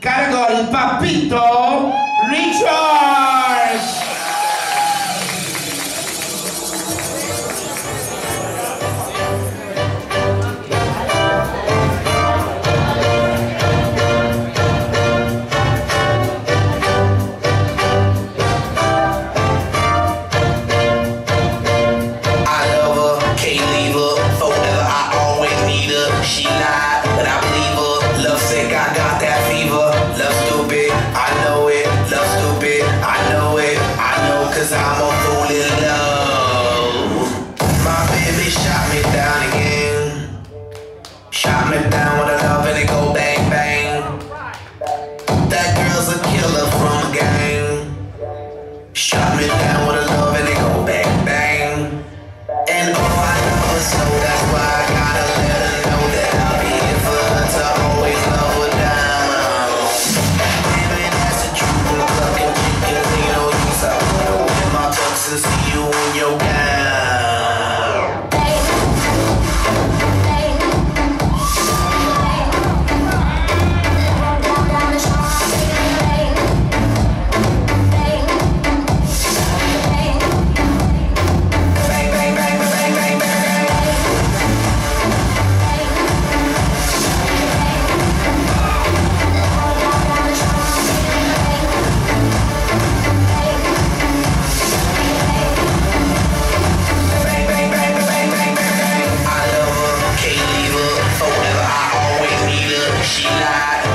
cargo al papito. the sea.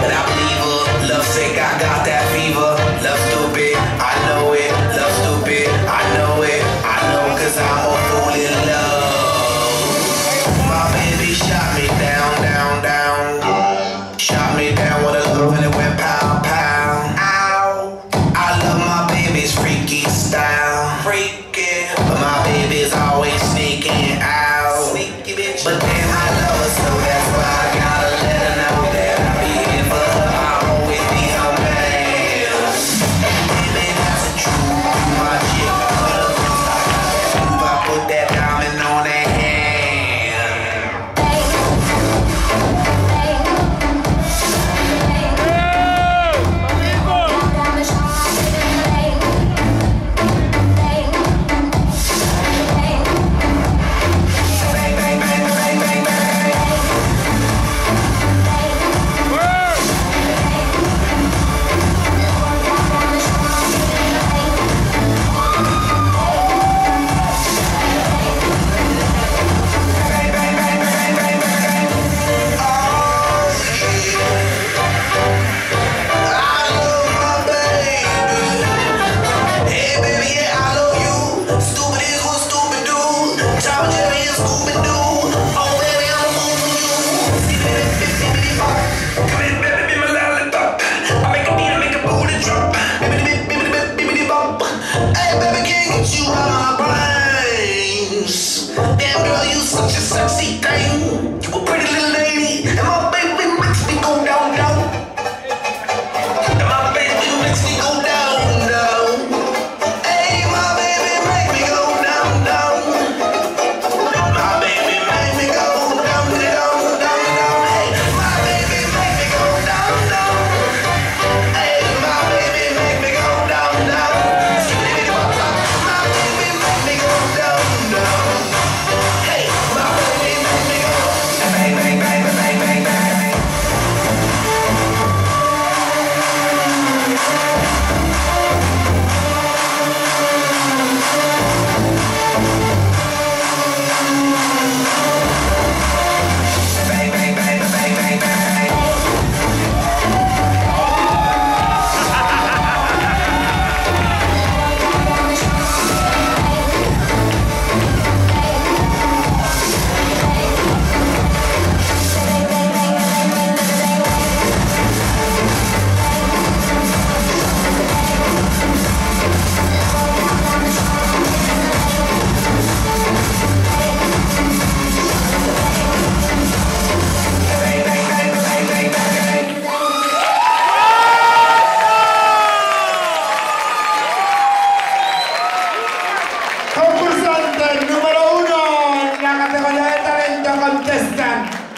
without me. Scooby-Doo.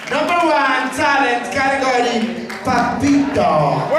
Number one talent category, Papito.